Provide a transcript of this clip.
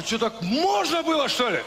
А что, так можно было, что ли?